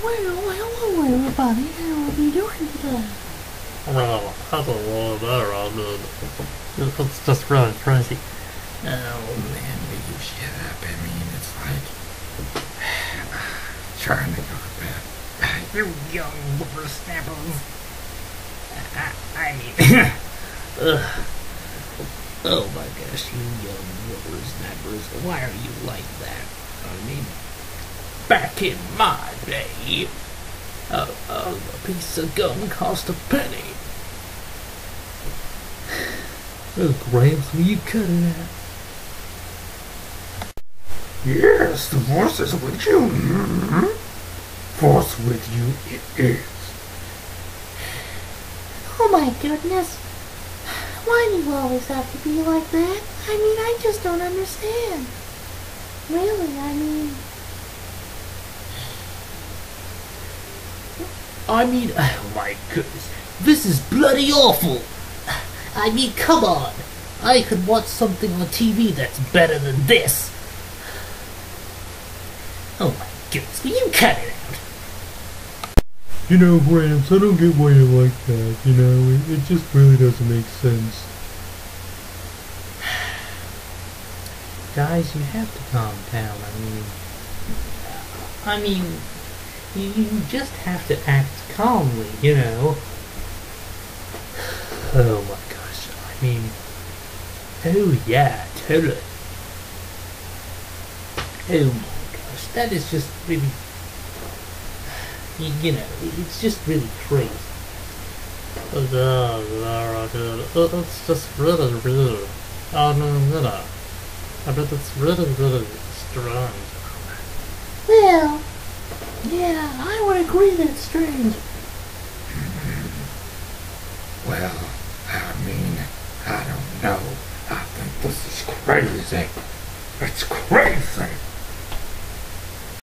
Well, hello everybody. How are you doing today? Well, that's a lot better. I mean, it's just really crazy. Oh man, will you shut up? I mean, it's like trying to go to bed. You young whippersnappers. I, I mean, ugh. oh my gosh, you young whippersnappers, why are you like that? I mean, back in my day, a, a, piece of gum cost a penny. Oh, Gramps, will you cut it out? Yes, the force is with you. Mm-hmm. Force with you it is. Oh my goodness. Why do you always have to be like that? I mean, I just don't understand. Really, I mean, I mean, oh my goodness, this is bloody awful. I mean, come on. I could watch something on TV that's better than this. Oh my goodness, will you cut it out? You know, Gramps, I don't get why you're like that. You know, it, it just really doesn't make sense. Guys, you have to calm down. I mean, I mean, you, just have to act calmly, you know. Oh my gosh, I mean, oh yeah, totally. Oh my gosh, that is just really, you, you know, it's just really crazy. It's just really rude. Oh, no, no. I bet it's really, really strange. well, yeah, I would agree that's strange. Well, I mean, I don't know. I think this is crazy. It's crazy.